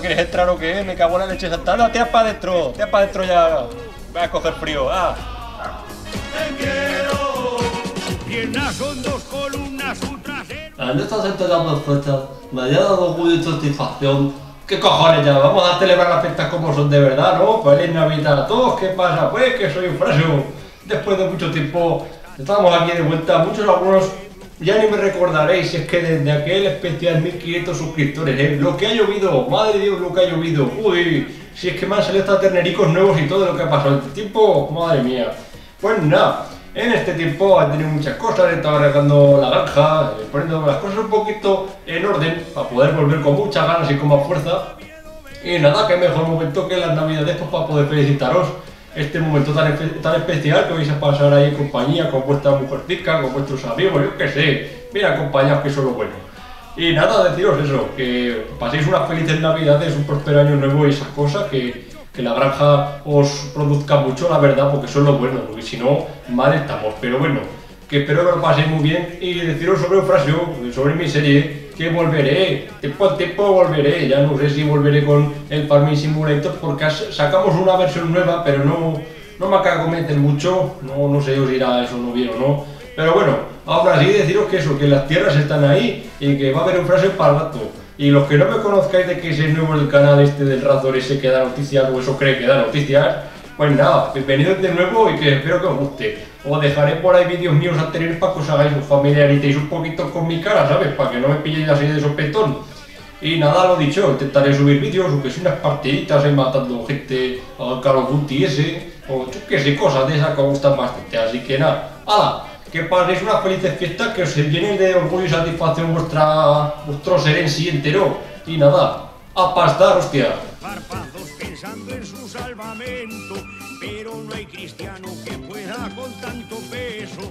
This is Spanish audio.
¿no quieres entrar o qué? Me cago en la leche saltada. No, te para adentro, te para adentro ya. Voy a coger frío, ah. En estas entregamos fechas me ha dado mucha satisfacción. ¿Qué cojones ya? Vamos a celebrar las fiestas como son de verdad, ¿no? Feliz Navidad a todos. ¿Qué pasa? Pues que soy un fraseo. Después de mucho tiempo estamos aquí de vuelta. Muchos algunos ya ni me recordaréis es que desde aquel especial 1500 suscriptores, ¿eh? Lo que ha llovido, madre de Dios, lo que ha llovido. Uy, si es que me han salido hasta ternericos nuevos y todo lo que ha pasado. El tiempo, madre mía. Pues nada, en este tiempo he tenido muchas cosas, he estado arreglando la granja, eh, poniendo las cosas un poquito en orden para poder volver con muchas ganas y con más fuerza. Y nada, qué mejor momento que las navidades pues, para poder felicitaros este momento tan, espe- tan especial que vais a pasar ahí en compañía con vuestra mujercica, con vuestros amigos, yo qué sé, bien acompañados que es lo bueno. Y nada, deciros eso, que paséis unas felices navidades, un próspero año nuevo y esas cosas, que, que la granja os produzca mucho, la verdad, porque es lo bueno, porque si no, mal estamos. Pero bueno, que espero que lo paséis muy bien y deciros sobre un fraseo, sobre mi serie, que volveré, tiempo al tiempo volveré, ya no sé si volveré con el Farming Simulator porque sacamos una versión nueva, pero no, no me convencer mucho, no, no sé os irá eso no bien o no, pero bueno, ahora sí deciros que eso, que las tierras están ahí y que va a haber un fraseo para el rato. Y los que no me conozcáis de que sois nuevo en el canal este del Razor ese que da noticias o eso cree que da noticias, pues nada, bienvenidos de nuevo y que espero que os guste. Os dejaré por ahí vídeos míos anteriores para que os hagáis, os un poquito con mi cara, ¿sabes? Para que no me pilléis así de sopetón. Y nada, lo dicho, intentaré subir vídeos, aunque sea unas partiditas ahí matando gente al Call of Duty ese, o yo qué sé, cosas de esas que os gustan bastante. Así que nada, ¡hala! Que paséis unas felices fiestas, que os llenen de orgullo y satisfacción vuestra, vuestro ser en sí entero. Y nada, a pastar, hostia. Pensando en su salvamento, pero no hay cristiano que pueda con tanto peso.